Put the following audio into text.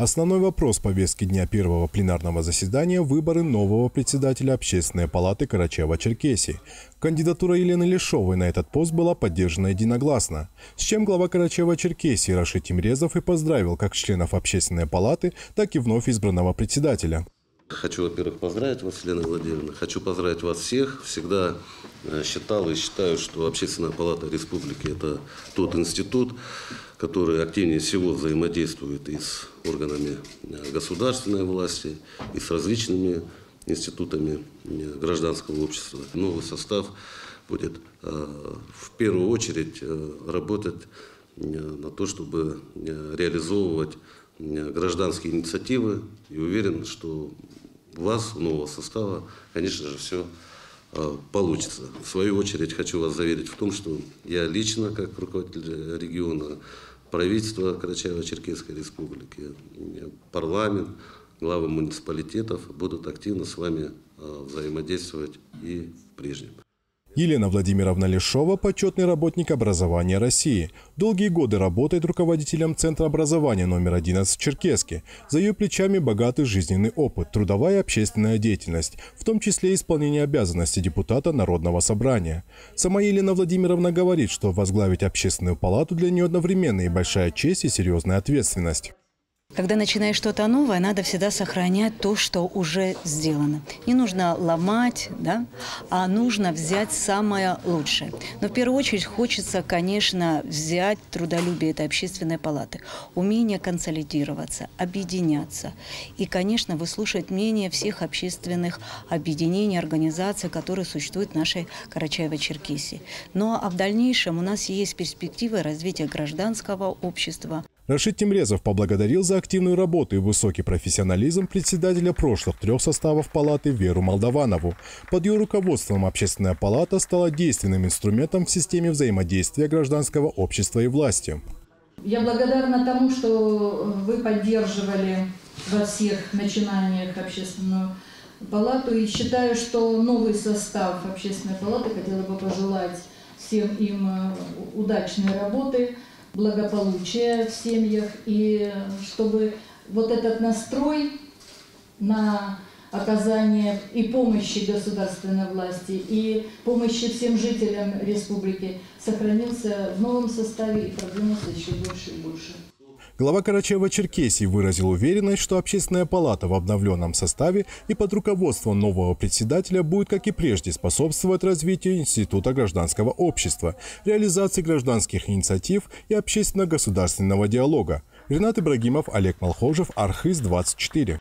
Основной вопрос повестки дня первого пленарного заседания – выборы нового председателя Общественной палаты Карачаева-Черкесии. Кандидатура Елены Лешовой на этот пост была поддержана единогласно, с чем глава Карачаева-Черкесии Рашид Тимрезов и поздравил как членов Общественной палаты, так и вновь избранного председателя. Хочу, во-первых, поздравить вас, Елена Владимировна. Хочу поздравить вас всех. Всегда э, считал и считаю, что Общественная палата республики – это тот институт, который активнее всего взаимодействует и с органами э, государственной власти, и с различными институтами э, гражданского общества. Новый состав будет в первую очередь работать на то, чтобы реализовывать гражданские инициативы и уверен, что вас, нового состава, конечно же, все а, получится. В свою очередь хочу вас заверить в том, что я лично, как руководитель региона, правительство Карачаево-Черкесской республики, парламент, главы муниципалитетов будут активно с вами а, взаимодействовать и в прежнем. Елена Владимировна Лешова – почетный работник образования России. Долгие годы работает руководителем Центра образования номер 11 в Черкеске. За ее плечами богатый жизненный опыт, трудовая и общественная деятельность, в том числе исполнение обязанностей депутата Народного собрания. Сама Елена Владимировна говорит, что возглавить общественную палату для нее одновременно и большая честь, и серьезная ответственность. Когда начинаешь что-то новое, надо всегда сохранять то, что уже сделано. Не нужно ломать, да, а нужно взять самое лучшее. Но в первую очередь хочется, конечно, взять трудолюбие этой общественной палаты, умение консолидироваться, объединяться. И, конечно, выслушать мнение всех общественных объединений, организаций, которые существуют в нашей Карачаево-Черкесии. Но а в дальнейшем у нас есть перспективы развития гражданского общества. Рашид Тимрезов поблагодарил за активную работу и высокий профессионализм председателя прошлых трех составов палаты Веру Молдаванову. Под ее руководством Общественная палата стала действенным инструментом в системе взаимодействия гражданского общества и власти. Я благодарна тому, что вы поддерживали во всех начинаниях общественную палату и считаю, что новый состав общественной палаты хотела бы пожелать всем им э, удачной работы, благополучия в семьях, и чтобы вот этот настрой на оказание и помощи государственной власти, и помощи всем жителям республики сохранился в новом составе и продвинулся еще больше и больше. Глава Карачаева-Черкесии выразил уверенность, что общественная палата в обновленном составе и под руководством нового председателя будет, как и прежде, способствовать развитию Института гражданского общества, реализации гражданских инициатив и общественно-государственного диалога. Ренат Ибрагимов, Олег Малхожев, Архиз, 24.